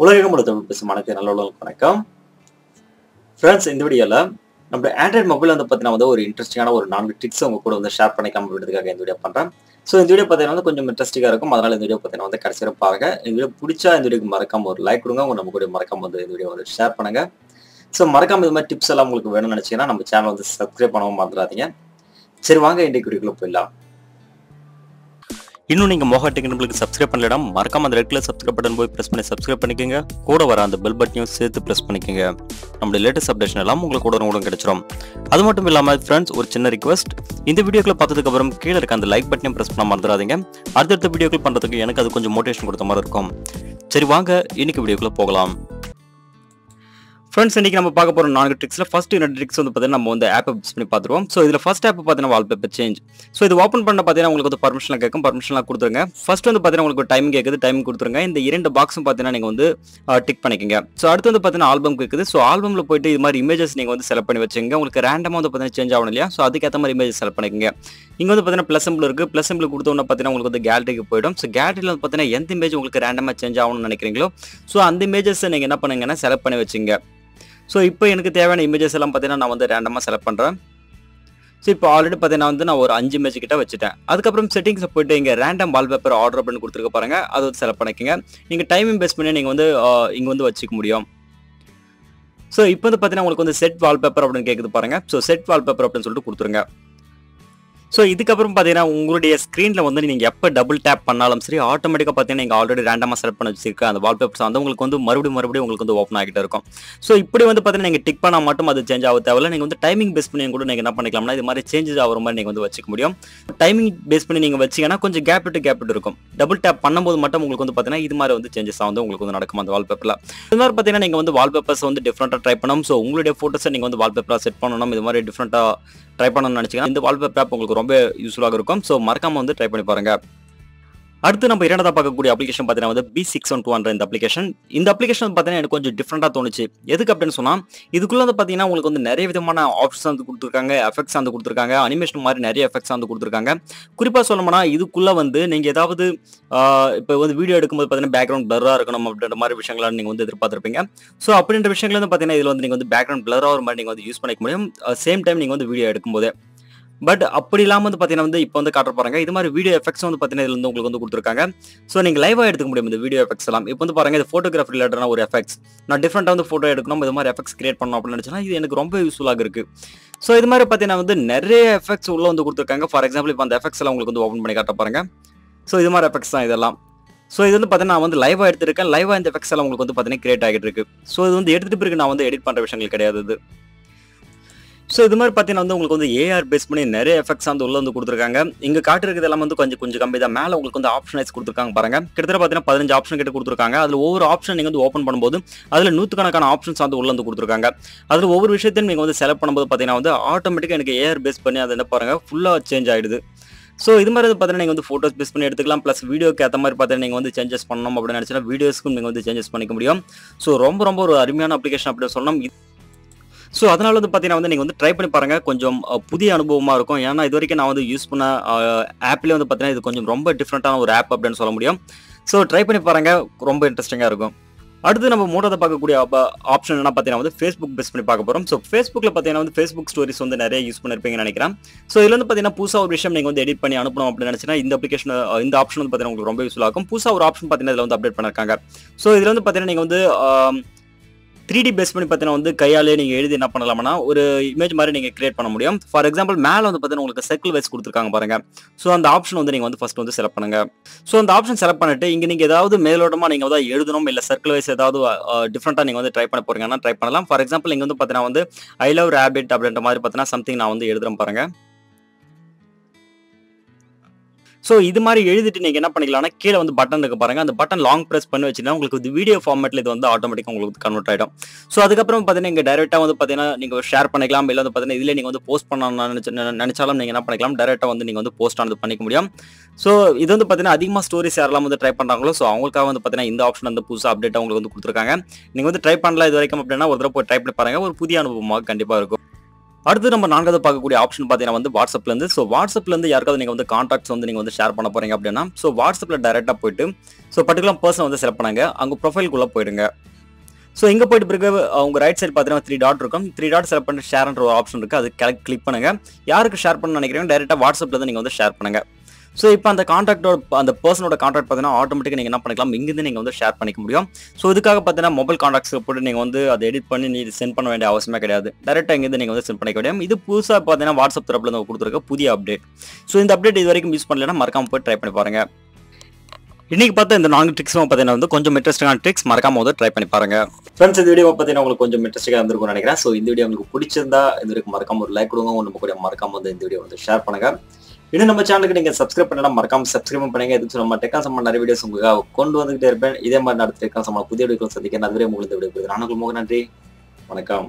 உலகம் முழு தமிழ் பேசும் அனைத்து நல்ல வணக்கம். ஃப்ரெண்ட்ஸ் இந்த வீடியோவில் நம்ம ஆண்ட்ராய்ட் மொபைல் வந்து பார்த்தீங்கன்னா வந்து ஒரு இன்ட்ரெஸ்டிங்கான ஒரு நான்கு டிப்ஸ் உங்க கூட வந்து ஷேர் பண்ணிக்காம விடுறதுக்காக இந்த வீடியோ பண்ணுறேன் ஸோ இந்த வீடியோ பார்த்தீங்கன்னா வந்து கொஞ்சம் இன்ட்ரெஸ்டிங்காக இருக்கும். அதனால இந்த வீடியோ பார்த்தீங்கன்னா வந்து கடைசி வரை பாருங்க. இந்த வீடியோ பிடிச்சா இந்த வீடியோக்கு மறக்காம ஒரு லைக் கொடுங்க. உங்க நம்ம கூட மறக்காம வந்து இந்த வீடியோ வந்து ஷேர் பண்ணுங்க. ஸோ மறக்காம இது மாதிரி டிப்ஸ் எல்லாம் உங்களுக்கு வேணும்னு நினச்சிங்கன்னா நம்ம சேனல் வந்து சப்ஸ்கிரைப் பண்ணவும் மறந்துடாதீங்க. சரி வாங்க இன்றைக்கு வீடியோக்குள்ள போயிடலாம். இன்னும் நீங்கள் மோகா டெக்னிக்கலுக்கு சப்ஸ்கிரைப் பண்ணலனா மறக்காம அந்த ரெட்டில் சப்ஸ்கிரைப் பட்டன் போய் ப்ரெஸ் பண்ணி சப்ஸ்கிரைப் பண்ணிக்கோங்க. கூட வர அந்த பெல் பட்டனையும் சேர்த்து ப்ரெஸ் பண்ணிக்கோங்க. நம்மளுடைய லேட்டஸ்ட் அப்டேஷன் எல்லாம் உங்களுக்கு கூட கூட கிடைச்சிரும். அது மட்டும் இல்லாமல் ஃப்ரெண்ட்ஸ் ஒரு சின்ன ரிக்வஸ்ட் இந்த வீடியோக்களை பார்த்ததுக்கு அப்புறம் கீழே இருக்க அந்த லைக் பட்டனையும் ப்ரெஸ் பண்ண மறந்துடாதீங்க. அடுத்தடுத்த வீடியோக்கள் பண்ணுறதுக்கு எனக்கு அது கொஞ்சம் மோட்டிவேஷன் கொடுத்த மாதிரி இருக்கும். சரி வாங்க இன்னைக்கு வீடியோக்குள்ளே போகலாம். ஃப்ரெண்ட்ஸ் இன்னைக்கு நம்ம பார்க்க போகிற நான்கு ட்ரிக்ஸில் ஃபஸ்ட் யூனிட் ட்ரிக்ஸ் வந்து பார்த்தீங்கன்னா நம்ம வந்து ஆப்பை யூஸ் பண்ணி பார்த்துருவோம். ஸோ இதில் ஃபஸ்ட் ஆப் பார்த்தீங்கன்னா வால்பேப்பர் சேஞ்ச் ஸோ இது ஓப்பன் பண்ண பார்த்தீங்கன்னா உங்களுக்கு வந்து பர்மிஷன் கேட்கும் பர்மிஷன்லாம் கொடுத்துருங்க. ஃபஸ்ட் வந்து பார்த்தீங்கன்னா உங்களுக்கு டைம் கேட்குது டைம் கொடுத்துருங்க. இந்த இரண்டு பாக்ஸும் பார்த்தீங்கன்னா நீங்கள் வந்து டிக் பண்ணிக்கங்க. ஸோ அடுத்து வந்து பார்த்தீங்கன்னா ஆல்பம் கேட்குது ஸோ ஆல்பமில் போயிட்டு இது மாதிரி இமேஜஸ் நீங்கள் வந்து செலக்ட் பண்ணி வச்சுங்க உங்களுக்கு ரேண்டமாக வந்து பார்த்தீங்கன்னா சேஞ்ச் ஆகணும் இல்லையா? ஸோ அதுக்கேற்ற மாதிரி இமேஜ் செலக்ட் பண்ணிக்கங்க. இங்கே வந்து பார்த்தீங்கன்னா ப்ளஸ் சிம்பிள் இருக்குது ப்ளஸ் சிம்பிள் கொடுத்தோன்னா பார்த்தீங்கன்னா உங்களுக்கு வந்து கேலரிக்கு போயிடும். ஸோ கேலரியில் வந்து பார்த்தீங்கன்னா எந்த இமேஜ் உங்களுக்கு ரேண்டமாக சேஞ்ச் ஆகணும்னு நினைக்கிறீங்களோ? ஸோ அந்த இமேஜஸை நீங்கள் என்ன பண்ணுங்கன்னா செலக்ட் பண்ணி வச்சுங்க ஸோ இப்போ எனக்கு தேவையான இமேஜஸ் எல்லாம் பார்த்தீங்கன்னா நான் வந்து ரேண்டமாக செலக்ட் பண்ணுறேன் ஸோ இப்போ ஆல்ரெடி பார்த்தீங்கன்னா வந்து நான் ஒரு அஞ்சு இமேஜ் கிட்ட வச்சுட்டேன். அதுக்கப்புறம் செட்டிங்ஸை போயிட்டு இங்கே ரேண்டம் வால்பேப்பர் ஆர்டர் பண்ணி கொடுத்துருக்க பாருங்க. அதை வந்து செலக்ட் பண்ணிக்கங்க. நீங்கள் டைமிங் பேஸ் பண்ணி நீங்கள் வந்து இங்கே வந்து வச்சுக்க முடியும். ஸோ இப்போ வந்து பார்த்தீங்கன்னா உங்களுக்கு வந்து செட் வால்பேப்பர் அப்படின்னு கேட்குது பாருங்க. ஸோ செட் வால்பேப்பர் அப்படின்னு சொல்லிட்டு கொடுத்துருங்க. ஸோ இதுக்கப்புறம் பார்த்தீங்கன்னா உங்களுடைய ஸ்க்ரீனில் வந்து நீங்கள் எப்போ டபுள் டேப் பண்ணாலும் சரி ஆட்டோமேட்டிக்காக பார்த்தீங்கன்னா நீங்கள் ஆல்ரெடி ரேண்டமாக செலக்ட் பண்ணி வச்சிருக்க அந்த வால்பேப்பர்ஸ் வந்து உங்களுக்கு வந்து மறுபடியும் மறுபடியும் உங்களுக்கு வந்து ஓப்பன் ஆகிட்டு இருக்கும். ஸோ இப்படி வந்து பார்த்தீங்கன்னா நீங்கள் டிக் பண்ணால் மட்டும் அது சேஞ்ச் ஆக தேவையில்ல. நீங்கள் வந்து டைமிங் பேஸ் பண்ணி கூட நீங்கள் என்ன பண்ணிக்கலாம்னா இது மாதிரி சேஞ்சஸ் ஆகிற மாதிரி நீங்கள் வந்து வச்சுக்க முடியும். டைமிங் பேஸ் பண்ணி நீங்கள் வச்சிங்கன்னா கொஞ்சம் கேப் விட்டு கேப் விட்டு இருக்கும். டபுள் டேப் பண்ணும்போது மட்டும் உங்களுக்கு வந்து பார்த்தீங்கன்னா இது மாதிரி வந்து சேஞ்சஸ் வந்து உங்களுக்கு வந்து நடக்கும் அந்த வால்பேப்பரில் இது மாதிரி பார்த்தீங்கன்னா நீங்கள் வந்து வால்பேப்பர்ஸ் வந்து டிஃப்ரெண்ட்டாக ட்ரை பண்ணணும். ஸோ உங்களுடைய ஃபோட்டோஸை நீங்கள் வந்து வால்பேப்பராக செட் பண்ணணும். இது மாதிரி டிஃப்ரெண்ட்டாக ட்ரை பண்ணணும்னு நினச்சிங்கன்னா இந்த வால்பேப் ஆப் உங்களுக்கு ரொம்ப யூஸ்ஃபுல்லாக இருக்கும். ஸோ மறக்காமல் வந்து ட்ரை பண்ணி பாருங்க. அடுத்து நம்ம இரண்டாவது பார்க்கக்கூடிய அப்ளிகேஷன் பார்த்தீங்கன்னா வந்து பி சிக்ஸ் ஒன் டூ இந்த அப்ளிகேஷன் இந்த அப்ளிகேஷன் பார்த்தீங்கன்னா எனக்கு கொஞ்சம் டிஃப்ரெண்டாக தோணுச்சு. எதுக்கு அப்படின்னு சொன்னால் இதுக்குள்ளே வந்து பார்த்தீங்கன்னா உங்களுக்கு வந்து நிறைய விதமான ஆப்ஷன்ஸ் வந்து கொடுத்துருக்காங்க எஃபெக்ட்ஸ் வந்து கொடுத்துருக்காங்க அனிமேஷன் மாதிரி நிறைய எஃபெக்ட்ஸ் வந்து கொடுத்துருக்காங்க. குறிப்பாக சொல்லணும்னா இதுக்குள்ளே வந்து நீங்கள் ஏதாவது இப்போ வந்து வீடியோ எடுக்கும்போது பார்த்தீங்கன்னா பேக்ரவுண்ட் பிளராக இருக்கணும் அப்படின்ற மாதிரி விஷயங்கள்லாம் நீங்கள் வந்து எதிர்பார்த்துருப்பீங்க. ஸோ அப்படின்ற விஷயங்கள் வந்து பார்த்தீங்கன்னா இதில் வந்து நீங்கள் வந்து பேக்ரவுண்ட் பிளராக ஒரு மாதிரி நீங்கள் வந்து யூஸ் பண்ணிக்க முடியும். சேம் டைம் நீங்கள் வந்து வீடியோ எடுக்கும்போது. பட் அப்படி இல்லாமல் வந்து பார்த்தீங்கன்னா வந்து இப்போ வந்து காட்ட போறாங்க இது மாதிரி வீடியோ எஃபெக்ட்ஸ் வந்து பார்த்தீங்கன்னா இதில் வந்து உங்களுக்கு வந்து கொடுத்துருக்காங்க. ஸோ நீங்கள் லைவாக எடுத்துக்க முடியும் இந்த வீடியோ எஃபெக்ட்ஸ் எல்லாம். இப்போ வந்து பாருங்க இது ஃபோட்டோகிராஃபி ரிலேட்டடான ஒரு எஃபெக்ட்ஸ் நான் டிஃப்ரெண்ட்டாக வந்து ஃபோட்டோ எடுக்கணும் இது மாதிரி எஃபெக்ட்ஸ் கிரியேட் பண்ணணும் அப்படின்னு நினச்சினா இது எனக்கு ரொம்ப யூஸ்ஃபுல்லாக இருக்குது ஸோ இது மாதிரி பார்த்தீங்கன்னா வந்து நிறைய எஃபெக்ட்ஸ் உள்ள வந்து கொடுத்துருக்காங்க. ஃபார் எக்ஸாம்பிள் இப்போ அந்த எஃபெக்ட்ஸ் எல்லாம் உங்களுக்கு வந்து ஓப்பன் பண்ணி காட்ட பாருங்க. ஸோ இது மாதிரி எஃபெக்ட்ஸ் தான் இதெல்லாம். ஸோ இது வந்து பார்த்தீங்கன்னா நான் வந்து லைவாக எடுத்திருக்கேன். லைவாக இந்த எஃபெக்ட்ஸ் எல்லாம் உங்களுக்கு வந்து பார்த்தீங்கன்னா கிரியேட் ஆகிட்டு இருக்கு. ஸோ இது வந்து எடுத்துகிட்டு பிறகு நான் வந்து எடிட் பண்ணுற விஷயங்கள் கிடையாது ஸோ இது மாதிரி பார்த்தீங்கன்னா வந்து உங்களுக்கு வந்து ஏஆர் பேஸ் பண்ணி நிறைய எஃபெக்ட்ஸ் வந்து உள்ள வந்து கொடுத்துருக்காங்க. இங்கே காட்டுறது எல்லாம் வந்து கொஞ்சம் கொஞ்சம் கம்மி தான். மேலே உங்களுக்கு வந்து ஆப்ஷனைஸ் கொடுத்துருக்காங்க பாருங்க. கிட்டத்தட்ட பார்த்தீங்கன்னா பதினஞ்சு ஆப்ஷன் கிட்ட கொடுத்துருக்காங்க. அதில் ஒவ்வொரு ஆப்ஷன் நீங்கள் வந்து ஓப்பன் பண்ணும்போது அதில் நூற்றுக்கணக்கான ஆப்ஷன்ஸ் வந்து உள்ள வந்து கொடுத்துருக்காங்க. அதில் ஒவ்வொரு விஷயத்தையும் நீங்கள் வந்து செலக்ட் பண்ணும்போது பார்த்தீங்கன்னா வந்து ஆட்டோமேட்டிக்காக எனக்கு ஏஆர் பேஸ் பண்ணி அதை என்ன பாருங்க ஃபுல்லாக சேஞ்ச் ஆகிடுது ஸோ இது மாதிரி வந்து பார்த்தீங்கன்னா நீங்கள் வந்து ஃபோட்டோஸ் பேஸ் பண்ணி எடுத்துக்கலாம். ப்ளஸ் வீடியோக்கு ஏற்ற மாதிரி பார்த்தீங்கன்னா நீங்கள் வந்து சேஞ்சஸ் பண்ணணும் அப்படின்னு நினச்சினா வீடியோஸ்க்கும் நீங்கள் வந்து சேஞ்சஸ் பண்ணிக்க முடியும். ஸோ ரொம்ப ரொம்ப ஒரு அருமையான அப்ளிகேஷன் அப்படின்னு சொல்லணும். ஸோ அதனால வந்து பார்த்தீங்கன்னா வந்து நீங்கள் வந்து ட்ரை பண்ணி பாருங்கள் கொஞ்சம் புதிய அனுபவமாக இருக்கும். ஏன்னா இது வரைக்கும் நான் வந்து யூஸ் பண்ண ஆப்லேயே வந்து பார்த்தீங்கன்னா இது கொஞ்சம் ரொம்ப டிஃப்ரெண்ட்டான ஒரு ஆப் அப்படின்னு சொல்ல முடியும். ஸோ ட்ரை பண்ணி பாருங்கள் ரொம்ப இன்ட்ரெஸ்டிங்காக இருக்கும். அடுத்து நம்ம மூணாவது பார்க்கக்கூடிய ஆப்ஷன் என்ன பார்த்தீங்கன்னா வந்து ஃபேஸ்புக் பேஸ் பண்ணி பார்க்க போகிறோம் ஸோ ஃபேஸ்புக்கில் பார்த்தீங்கன்னா வந்து ஃபேஸ்புக் ஸ்டோரிஸ் வந்து நிறைய யூஸ் பண்ணிருப்பீங்கன்னு நினைக்கிறேன். ஸோ இதில் வந்து பார்த்தீங்கன்னா புதுசாக ஒரு விஷயம் நீங்கள் வந்து எடிட் பண்ணி அனுப்பணும் அப்படின்னு நினச்சினா இந்த அப்ளிகேஷன் இந்த ஆப்ஷன் வந்து பார்த்தீங்கன்னா உங்களுக்கு ரொம்ப யூஸ்ஃபுல்லாக இருக்கும். புதுசாக ஒரு ஆப்ஷன் பார்த்தீங்கன்னா இதில் வந்து அப்டேட் பண்ணிருக்காங்க. ஸோ இதில் வந்து பார்த்தீங்கன்னா நீங்கள் வந்து த்ரீ டி பேஸ் பண்ணி பார்த்தீங்கன்னா வந்து கையாலே நீங்கள் எழுதி என்ன பண்ணலாம்னா ஒரு இமேஜ் மாதிரி நீங்கள் கிரியேட் பண்ண முடியும். ஃபார் எக்ஸாம்பிள் மேலே வந்து பார்த்தீங்கன்னா உங்களுக்கு சர்க்கிள் வைஸ் கொடுத்துருக்காங்க பாருங்க. ஸோ அந்த ஆப்ஷன் வந்து நீங்கள் வந்து ஃபர்ஸ்ட் வந்து செலக்ட் பண்ணுங்க. ஸோ அந்த ஆப்ஷன் செலக்ட் பண்ணிட்டு இங்கே நீங்கள் ஏதாவது மேலோட்டமாக நீங்கள் வந்து எழுதணும் இல்லை சர்க்கிள் வைஸ் ஏதாவது டிஃப்ரெண்ட்டாக நீங்கள் வந்து ட்ரை பண்ண போறீங்கன்னா ட்ரை பண்ணலாம். ஃபார் எக்ஸாம்பிள் இங்கே வந்து பார்த்தீங்கன்னா வந்து ஐ லவ் ரேபிட் அப்படின்ற மாதிரி பார்த்தீங்கன்னா சம்திங் நான் வந்து எழுதுறேன் பாருங்க. ஸோ இது மாதிரி எழுதிட்டு நீங்கள் என்ன பண்ணிக்கலாம்னா கீழே வந்து பட்டன் இருக்கு பாருங்க. அந்த பட்டன் லாங் ப்ரெஸ் பண்ணி வச்சுன்னா உங்களுக்கு இது வீடியோ ஃபார்மேட்டில் இது வந்து ஆட்டோமேட்டிக்காக உங்களுக்கு கன்வெர்ட் ஆகிடும் ஸோ அதுக்கப்புறம் பார்த்தீங்கன்னா இங்கே டேரெக்டாக வந்து பார்த்தீங்கன்னா நீங்கள் ஷேர் பண்ணிக்கலாம். இல்லை வந்து பார்த்தீங்கன்னா இதில் நீங்கள் வந்து போஸ்ட் பண்ண நினச்சி நினச்சாலும் நீங்கள் என்ன பண்ணிக்கலாம்? டேரெக்டாக வந்து நீங்கள் வந்து போஸ்ட் ஆனது பண்ணிக்க முடியும். ஸோ இது வந்து பார்த்தீங்கன்னா அதிகமாக ஸ்டோரிஸ் யாரெல்லாம் வந்து ட்ரை பண்ணுறாங்களோ ஸோ அவங்களுக்காக வந்து பார்த்தீங்கன்னா இந்த ஆப்ஷன் வந்து புதுசாக அப்டேட் உங்களுக்கு வந்து கொடுத்துருக்காங்க. நீங்கள் வந்து ட்ரை பண்ணலாம். இது வரைக்கும் அப்படின்னா ஒரு தடவை போய் ட்ரை பண்ணி பாருங்கள் ஒரு புதிய அனுபவமாக கண்டிப்பாக இருக்கும். அடுத்து நம்ம நான்காவது பார்க்கக்கூடிய ஆப்ஷன் பார்த்தீங்கன்னா வந்து வாட்ஸ்அப்லேருந்து ஸோ வாட்ஸ்அப்லேருந்து யாருக்காவது நீங்கள் வந்து காண்டாக்ட்ஸ் வந்து நீங்கள் வந்து ஷேர் பண்ண போறீங்க அப்படின்னா ஸோ வாட்ஸ்அப்பில் டேரெக்டாக போயிட்டு ஸோ பர்டிகுலர் பர்சன் வந்து செலக்ட் பண்ணாங்க. அங்கே ப்ரொஃபைல்குள்ளே போயிடுங்க. ஸோ இங்கே போயிட்டு பிறகு அவங்க ரைட் சைடு பார்த்தீங்கன்னா த்ரீ டாட் இருக்கும். த்ரீ டாட் செலக்ட் பண்ணி ஷேர்ன்ற ஒரு ஆப்ஷன் இருக்குது அது கிளிக் பண்ணுங்க. யாருக்கு ஷேர் பண்ண நினைக்கிறீங்க டேரெக்டாக வாட்ஸ்அப்பில் தான் நீங்கள் வந்து ஷேர் பண்ணுங்கள் ஸோ இப்போ அந்த காண்டாக்டோட அந்த பர்சனோட காண்டாக்ட் பார்த்தீங்கன்னா ஆட்டோமேட்டிக்காக நீங்கள் என்ன பண்ணிக்கலாம்? இங்கேருந்து நீங்கள் வந்து ஷேர் பண்ணிக்க முடியும். ஸோ இதுக்காக பார்த்தீங்கன்னா மொபைல் காண்டாக்ட்ஸ் போட்டு நீங்கள் வந்து அதை எடிட் பண்ணி நீ சென்ட் பண்ண வேண்டிய அவசியமே கிடையாது. டேரெக்டாக இங்கேருந்து நீங்கள் வந்து சென்ட் பண்ணிக்க முடியும் இது புதுசாக பார்த்தீங்கன்னா வாட்ஸ்அப் தரப்பில் நம்ம கொடுத்துருக்க புதிய அப்டேட் ஸோ இந்த அப்டேட் இது வரைக்கும் யூஸ் பண்ணலைன்னா மறக்காமல் போய் ட்ரை பண்ணி பாருங்கள் இன்னைக்கு பார்த்தா இந்த நான்கு ட்ரிக்ஸும் பார்த்தீங்கன்னா வந்து கொஞ்சம் இன்ட்ரெஸ்டிங்கான ட்ரிக்ஸ் மறக்காம வந்து ட்ரை பண்ணி பாருங்க. ஃப்ரெண்ட்ஸ் இந்த வீடியோ பார்த்தீங்கன்னா உங்களுக்கு கொஞ்சம் இன்ட்ரெஸ்டிங்காக இருந்திருக்கும் நினைக்கிறேன். ஸோ இந்த வீடியோ உங்களுக்கு பிடிச்சிருந்தா இந்த வீடியோ மறக்காம ஒரு லைக் கொடுங்க. ஒன்று நம்ம கூட மறக்காம வந்து இந்த வீடியோ வந்து ஷேர் பண்ணுங்க. இன்னும் நம்ம சேனலுக்கு நீங்க சப்ஸ்கிரைப் பண்ணலாம் மறக்காம சப்ஸ்கிரைப் பண்ணுங்க. எதுக்கு நம்ம டெக்கா சம்பளம் நிறைய வீடியோஸ் உங்களுக்காக கொண்டு வந்துகிட்டே இருப்பேன். இதே மாதிரி நடத்தி சம்பளம் புதிய வீடியோக்கள் சந்திக்கிறேன் அதுவரை உங்களுக்கு இந்த வீடியோ நானும் உங்களுக்கு நன்றி. வணக்கம்.